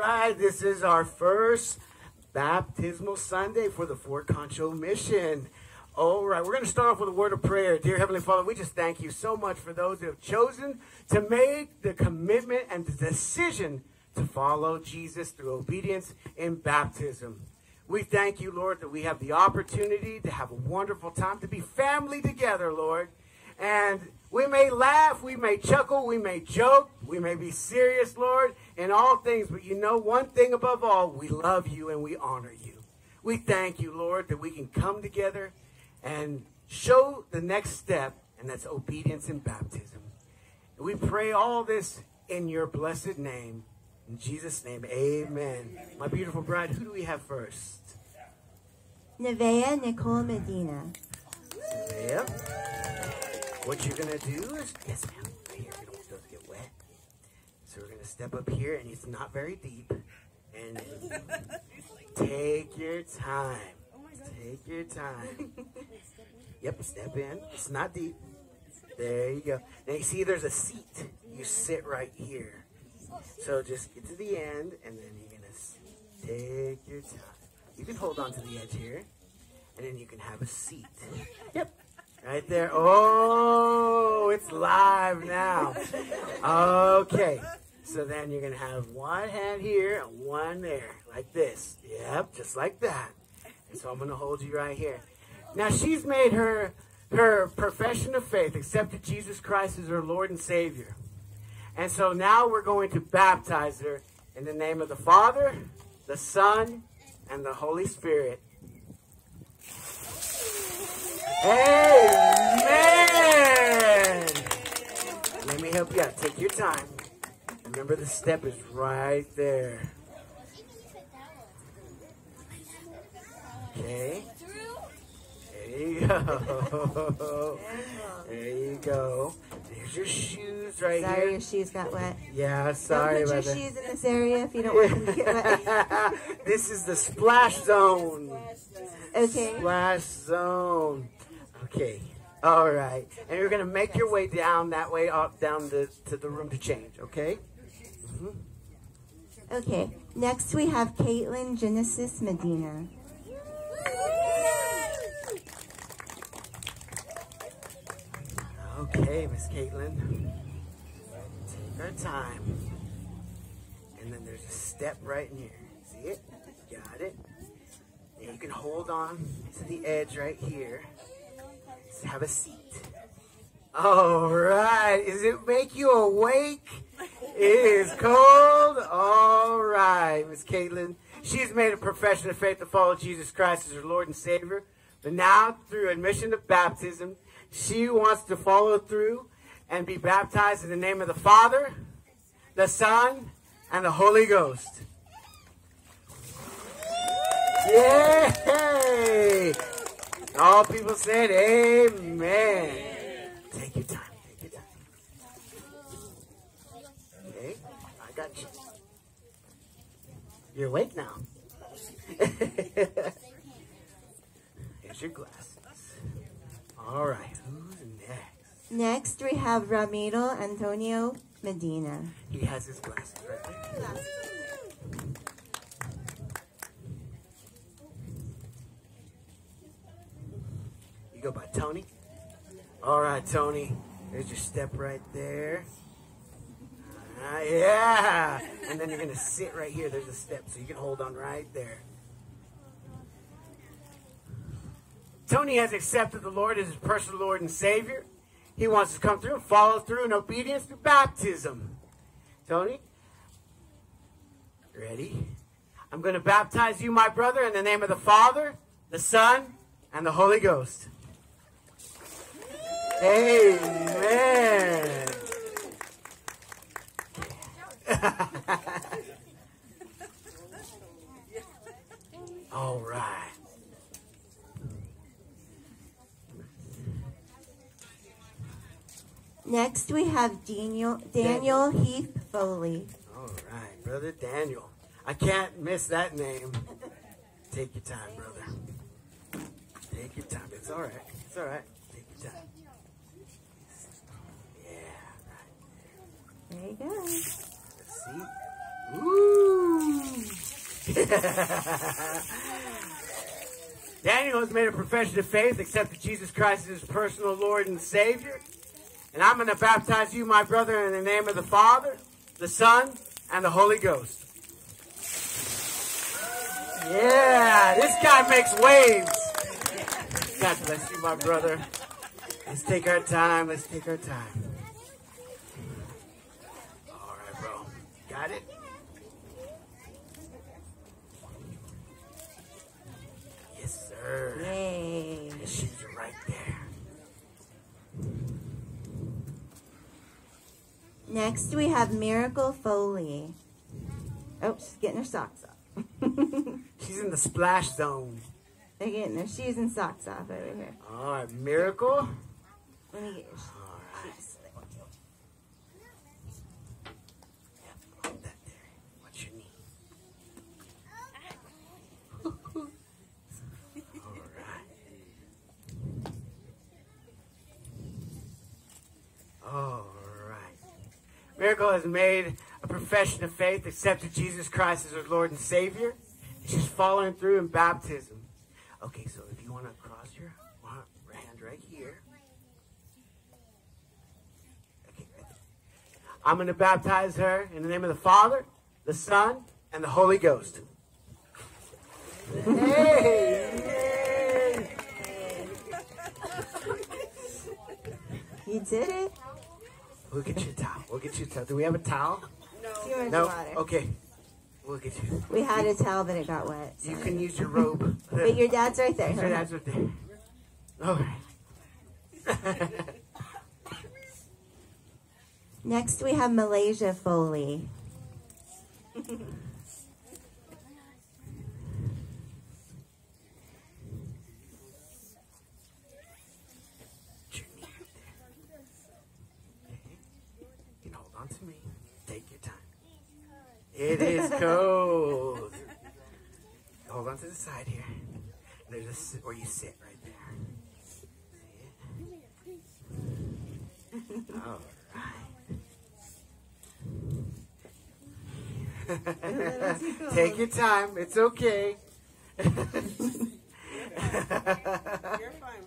right, this is our first baptismal Sunday for the Fort Concho mission. All right, we're going to start off with a word of prayer. Dear Heavenly Father, we just thank you so much for those who have chosen to make the commitment and the decision to follow Jesus through obedience in baptism. We thank you, Lord, that we have the opportunity to have a wonderful time, to be family together, Lord. And we may laugh, we may chuckle, we may joke, we may be serious, Lord, in all things. But you know one thing above all, we love you and we honor you. We thank you, Lord, that we can come together and show the next step, and that's obedience and baptism. And we pray all this in your blessed name. In Jesus' name, amen. My beautiful bride, who do we have first? Nevaeh Nicole Medina. Nevaeh. What you're going to do is, yes, ma'am, right here, you don't want those to get wet. So we're going to step up here, and it's not very deep. And take your time. Oh take your time. Yep, step in. It's not deep. There you go. Now you see there's a seat. You sit right here. So just get to the end, and then you're going to take your time. You can hold on to the edge here, and then you can have a seat. Yep. Right there. Oh, it's live now. Okay. So then you're going to have one hand here and one there, like this. Yep, just like that. And so I'm going to hold you right here. Now she's made her her profession of faith, accepted Jesus Christ as her Lord and Savior. And so now we're going to baptize her in the name of the Father, the Son, and the Holy Spirit. Amen. Let me help you out. Take your time. Remember the step is right there. Okay. There you go. There you go. There's your shoes right Sorry, here. your shoes got wet. Yeah, sorry don't put your about that. shoes in this area if you don't want them to get wet. this is the splash zone. Okay. Splash zone. Okay. All right. And you're going to make your way down that way up down the, to the room to change, okay? Mm-hmm. Okay. Next we have Caitlin Genesis Medina. Okay, Miss Caitlin. Take our time. And then there's a step right in here. See it? Got it. And you can hold on to the edge right here. Have a seat. All right. Does it make you awake? It is cold. All right, Miss Caitlin. She's made a profession of faith to follow Jesus Christ as her Lord and Savior. But now, through admission of baptism, she wants to follow through and be baptized in the name of the Father, the Son, and the Holy Ghost. Yay! All people said amen. Take your time. Take your time. Okay, I got you. You're awake now. Here's your glasses. All right, who's next? Next we have Ramiro Antonio Medina. He has his glasses right there. You go by Tony? All right, Tony. There's your step right there. Ah, yeah. And then you're going to sit right here. There's a step, so you can hold on right there. Tony has accepted the Lord as his personal Lord and Savior. He wants to come through and follow through in obedience through baptism. Tony? Ready? I'm going to baptize you, my brother, in the name of the Father, the Son, and the Holy Ghost. Amen. All right. Next we have Daniel, Daniel Heath Foley. All right, brother Daniel. I can't miss that name. Take your time, brother. Take your time. It's all right. It's all right. Take your time. Yeah, right. There you go. Let's see. Ooh. Daniel has made a profession of faith, accepted Jesus Christ as his personal Lord and Savior. And I'm going to baptize you, my brother, in the name of the Father, the Son, and the Holy Ghost. Yeah, this guy makes waves. God bless you, my brother. Let's take our time. Let's take our time. All right, bro. Got it? Sir. Yay. Shoes are right there. Next, we have Miracle Foley. Oh, she's getting her socks off. She's in the splash zone. They're getting their shoes and socks off over here. All right, miracle. Let me get your All right. shoes. Yep, hold that there. What's your knee? All right. All right. Miracle has made a profession of faith, accepted Jesus Christ as her Lord and Savior. She's following through in baptism. Okay, so if you want to cross your hand right here. Okay, right. I'm going to baptize her in the name of the Father, the Son, and the Holy Ghost. Hey! You did it? We'll get you a towel. We'll get you a towel. Do we have a towel? She went No? water. Okay. We'll get you. We had a towel, but it got wet. You sorry. can use your robe. But your dad's right there. So that's what they. All right. Next, we have Malaysia Foley. Put your knee right there. Okay. You can hold on to me. Take your time. It is cold. hold on to the side here. There's a where you sit right there. All right. Take your time. It's okay. You're fine.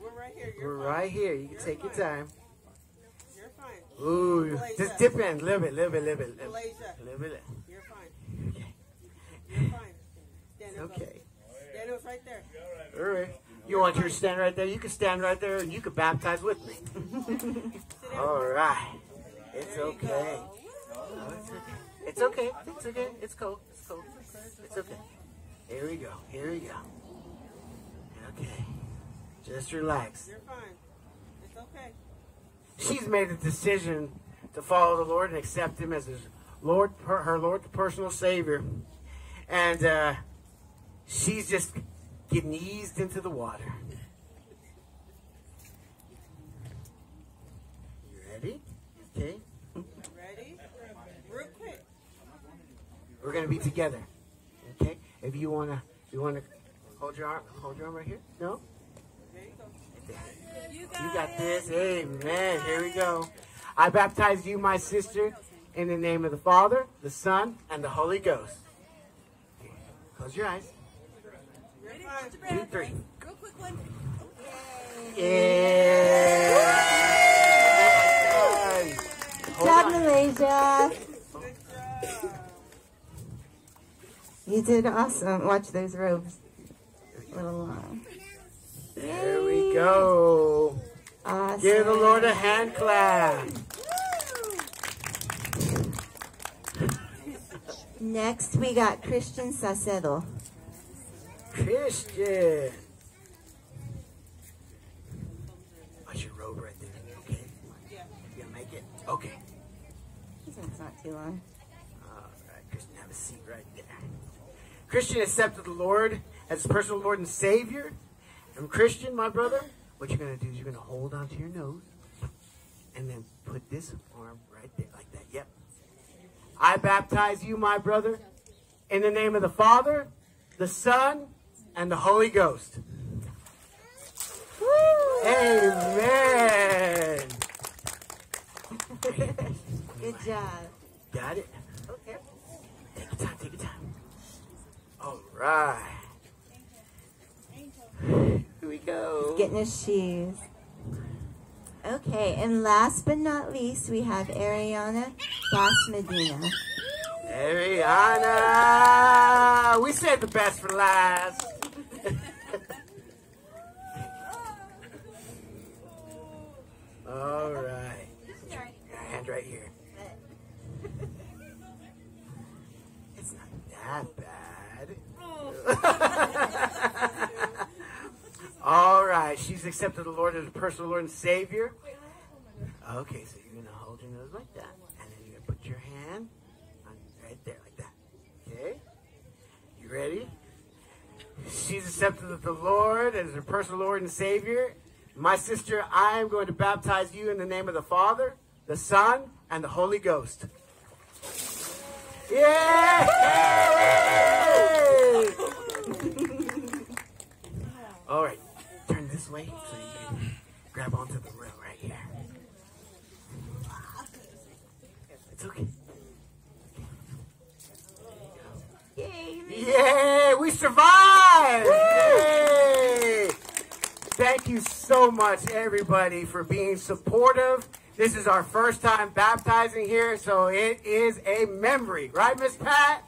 We're right here. You're We're fine. right here. You can take your time. Ooh, just dip in, little bit, little bit, little bit, little Malaysia. little bit. You're fine. Okay, You're fine. Up. okay. Daniel's right there. All right. You want your to stand right there? You can stand right there, and you can baptize with me. All right. It's okay. It's okay. It's okay. It's okay. It's cold. It's cold. It's okay. Here we go. Here we go. Okay. Just relax. You're fine. It's okay. She's made a decision to follow the Lord and accept Him as His Lord, her, her Lord, personal Savior, and uh, she's just getting eased into the water. You ready? Okay. Ready? Real quick. We're gonna be together. Okay. If you wanna, you wanna hold your arm, hold your arm right here. No. You got this. Amen. Here we go. I baptize you, my sister, in the name of the Father, the Son, and the Holy Ghost. Close your eyes. Two, three. Real quick one. Yeah. Good job. Malaysia. You did awesome. Watch those robes. A little long. There we go. Awesome. Give the Lord a hand clap. Next, we got Christian Sacedo. Christian. Watch your robe right there. Okay. You gonna make it? Okay. One's not too long. All right, Christian, have a seat right there. Christian accepted the Lord as his personal Lord and Savior. And Christian, my brother, what you're going to do is you're going to hold onto your nose and then put this arm right there, like that. Yep. I baptize you, my brother, in the name of the Father, the Son, and the Holy Ghost. Woo! Amen. Good job. Got it? Okay. Take your time, take your time. All right. Go. Getting his shoes. Okay, and last but not least, we have Ariana Das Medina. Ariana! We saved the best for last. All right. Hand right here. It's not that bad. Oh. All right. She's accepted the Lord as a personal Lord and Savior. Okay, so you're going to hold your nose like that. And then you're going to put your hand on right there, like that. Okay? You ready? She's accepted the Lord as her personal Lord and Savior. My sister, I am going to baptize you in the name of the Father, the Son, and the Holy Ghost. Yay! All right, turn so you can grab onto the rail right here. It's okay. Yay! Yay! We survived! Yay! Thank you so much, everybody, for being supportive. This is our first time baptizing here, so it is a memory, right, Miss Pat?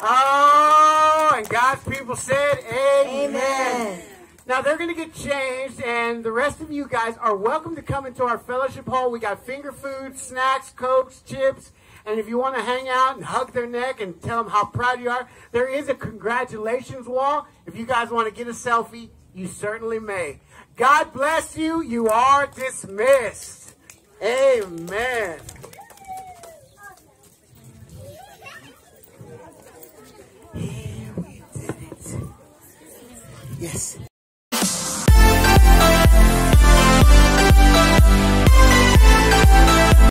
Oh, and God's people said, Amen. Amen. Now they're going to get changed, and the rest of you guys are welcome to come into our fellowship hall. We got finger food, snacks, cokes, chips, and if you want to hang out and hug their neck and tell them how proud you are, there is a congratulations wall. If you guys want to get a selfie, you certainly may. God bless you. You are dismissed. Amen. Yes.